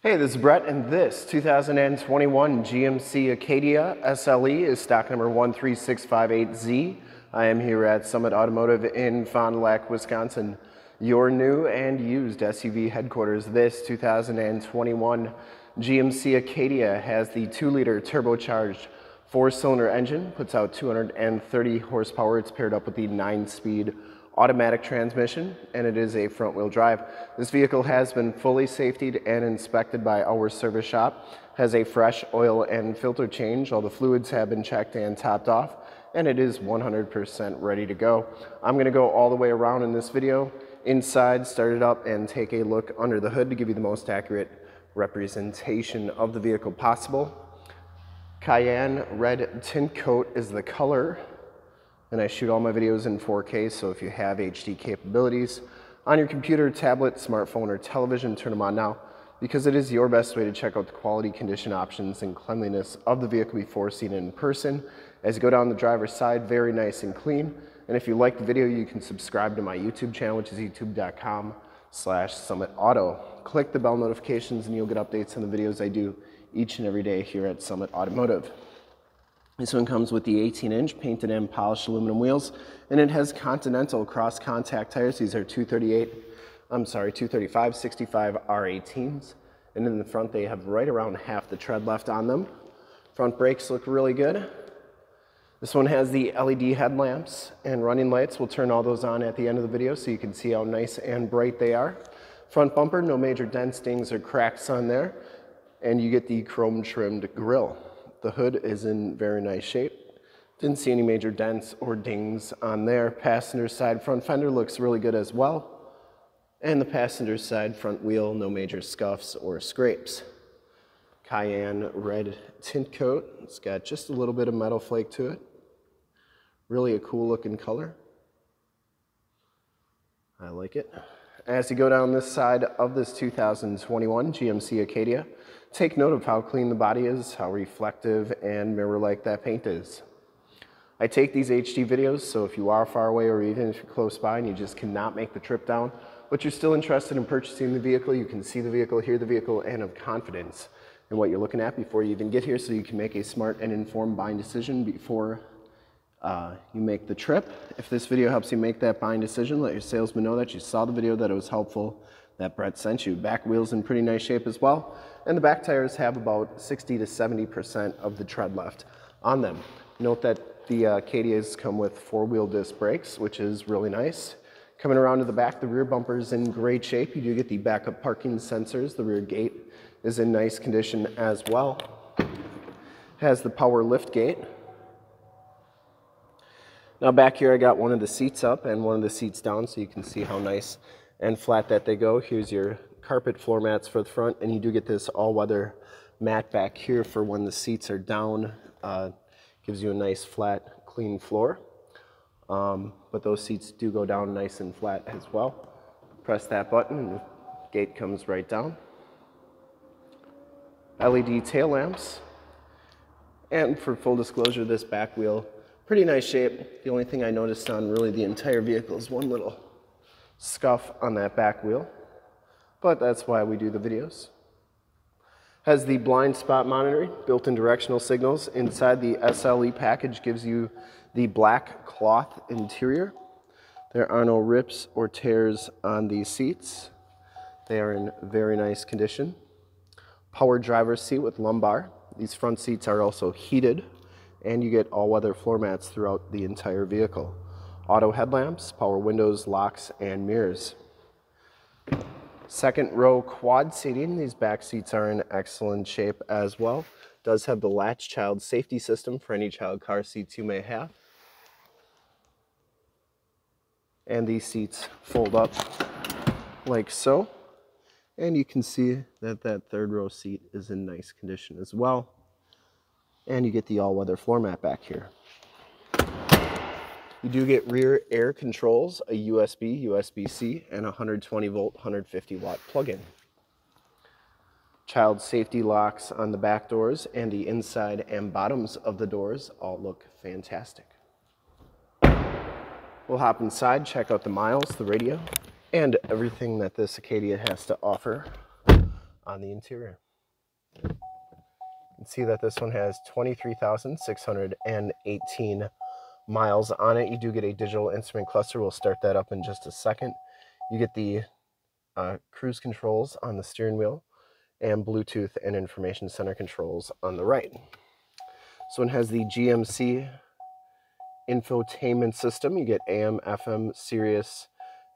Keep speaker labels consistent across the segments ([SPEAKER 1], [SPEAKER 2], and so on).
[SPEAKER 1] Hey, this is Brett, and this 2021 GMC Acadia SLE is stock number 13658Z. I am here at Summit Automotive in Fond du Lac, Wisconsin, your new and used SUV headquarters. This 2021 GMC Acadia has the 2-liter turbocharged four-cylinder engine, puts out 230 horsepower. It's paired up with the 9-speed automatic transmission and it is a front wheel drive. This vehicle has been fully safetied and inspected by our service shop, has a fresh oil and filter change. All the fluids have been checked and topped off and it is 100% ready to go. I'm gonna go all the way around in this video, inside, start it up and take a look under the hood to give you the most accurate representation of the vehicle possible. Cayenne red tint coat is the color and I shoot all my videos in 4K, so if you have HD capabilities on your computer, tablet, smartphone, or television, turn them on now because it is your best way to check out the quality, condition options, and cleanliness of the vehicle before seeing it in person. As you go down the driver's side, very nice and clean. And if you like the video, you can subscribe to my YouTube channel, which is youtube.com slash summitauto. Click the bell notifications and you'll get updates on the videos I do each and every day here at Summit Automotive. This one comes with the 18 inch painted and polished aluminum wheels and it has Continental cross contact tires. These are 238, I'm sorry, 235 65 R18s. And in the front they have right around half the tread left on them. Front brakes look really good. This one has the LED headlamps and running lights. We'll turn all those on at the end of the video so you can see how nice and bright they are. Front bumper, no major dents, dings, or cracks on there. And you get the chrome trimmed grille. The hood is in very nice shape. Didn't see any major dents or dings on there. Passenger side front fender looks really good as well. And the passenger side front wheel, no major scuffs or scrapes. Cayenne red tint coat. It's got just a little bit of metal flake to it. Really a cool looking color. I like it. As you go down this side of this 2021 GMC Acadia, take note of how clean the body is, how reflective and mirror-like that paint is. I take these HD videos, so if you are far away or even if you're close by and you just cannot make the trip down, but you're still interested in purchasing the vehicle, you can see the vehicle, hear the vehicle, and have confidence in what you're looking at before you even get here so you can make a smart and informed buying decision before uh, you make the trip. If this video helps you make that buying decision, let your salesman know that you saw the video, that it was helpful, that Brett sent you. Back wheels in pretty nice shape as well. And the back tires have about 60 to 70% of the tread left on them. Note that the uh, Acadias come with four-wheel disc brakes, which is really nice. Coming around to the back, the rear bumper is in great shape. You do get the backup parking sensors. The rear gate is in nice condition as well. Has the power lift gate, now back here I got one of the seats up and one of the seats down so you can see how nice and flat that they go. Here's your carpet floor mats for the front and you do get this all-weather mat back here for when the seats are down. Uh, gives you a nice flat clean floor. Um, but those seats do go down nice and flat as well. Press that button and the gate comes right down. LED tail lamps. And for full disclosure, this back wheel Pretty nice shape. The only thing I noticed on really the entire vehicle is one little scuff on that back wheel, but that's why we do the videos. Has the blind spot monitoring, built-in directional signals. Inside the SLE package gives you the black cloth interior. There are no rips or tears on these seats. They are in very nice condition. Power driver's seat with lumbar. These front seats are also heated and you get all-weather floor mats throughout the entire vehicle. Auto headlamps, power windows, locks, and mirrors. Second row quad seating. These back seats are in excellent shape as well. Does have the latch child safety system for any child car seats you may have. And these seats fold up like so. And you can see that that third row seat is in nice condition as well and you get the all-weather floor mat back here. You do get rear air controls, a USB, USB-C, and a 120 volt, 150 watt plug-in. Child safety locks on the back doors and the inside and bottoms of the doors all look fantastic. We'll hop inside, check out the miles, the radio, and everything that this Acadia has to offer on the interior. You can see that this one has 23,618 miles on it. You do get a digital instrument cluster. We'll start that up in just a second. You get the uh, cruise controls on the steering wheel and Bluetooth and information center controls on the right. So it has the GMC infotainment system. You get AM, FM, Sirius,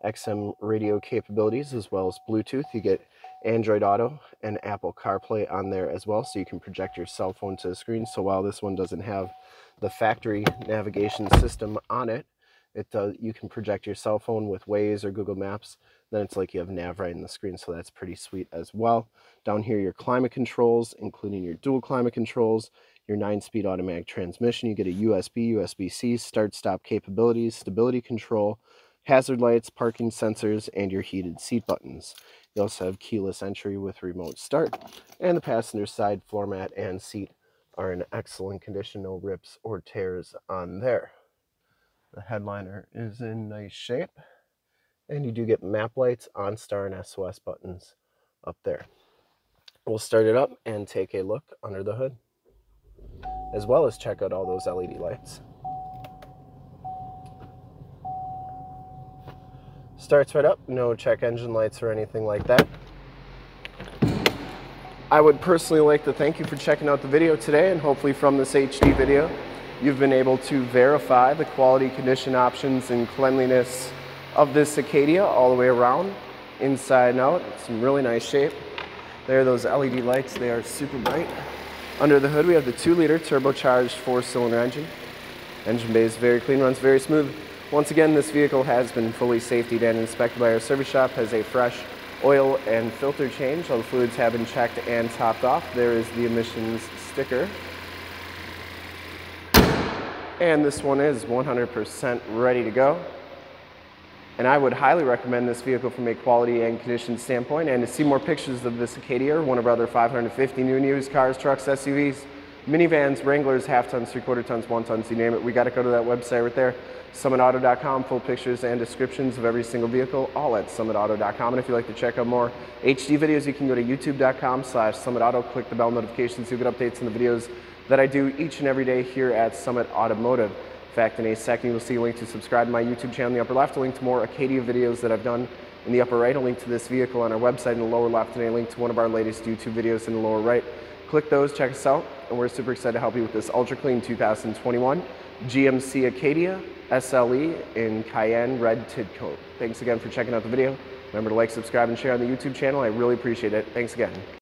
[SPEAKER 1] XM radio capabilities as well as Bluetooth. You get Android Auto and Apple CarPlay on there as well, so you can project your cell phone to the screen. So while this one doesn't have the factory navigation system on it, it does, you can project your cell phone with Waze or Google Maps. Then it's like you have nav right in the screen, so that's pretty sweet as well. Down here, your climate controls, including your dual climate controls, your nine-speed automatic transmission. You get a USB, USB-C, start-stop capabilities, stability control, hazard lights, parking sensors, and your heated seat buttons. You also have keyless entry with remote start, and the passenger side floor mat and seat are in excellent condition, no rips or tears on there. The headliner is in nice shape, and you do get map lights, OnStar, and SOS buttons up there. We'll start it up and take a look under the hood, as well as check out all those LED lights. Starts right up, no check engine lights or anything like that. I would personally like to thank you for checking out the video today and hopefully from this HD video you've been able to verify the quality, condition options, and cleanliness of this Acadia all the way around, inside and out. It's in really nice shape. There are those LED lights, they are super bright. Under the hood we have the 2 liter turbocharged 4 cylinder engine. Engine bay is very clean, runs very smooth. Once again, this vehicle has been fully safety and inspected by our service shop, has a fresh oil and filter change. All the fluids have been checked and topped off. There is the emissions sticker. And this one is 100% ready to go. And I would highly recommend this vehicle from a quality and condition standpoint. And to see more pictures of this Acadia or one of our other 550 new and used cars, trucks, SUVs, minivans, Wranglers, half tons, three quarter tons, one tons, you name it. We got to go to that website right there, summitauto.com. Full pictures and descriptions of every single vehicle, all at summitauto.com. And if you'd like to check out more HD videos, you can go to youtube.com slash summitauto. Click the bell notifications so you get updates on the videos that I do each and every day here at Summit Automotive. In fact, in a second, you'll see a link to subscribe to my YouTube channel in the upper left, a link to more Acadia videos that I've done in the upper right, a link to this vehicle on our website in the lower left, and a link to one of our latest YouTube videos in the lower right. Click those, check us out, and we're super excited to help you with this ultra clean 2021 GMC Acadia SLE in Cayenne Red Tint Coat. Thanks again for checking out the video. Remember to like, subscribe, and share on the YouTube channel. I really appreciate it. Thanks again.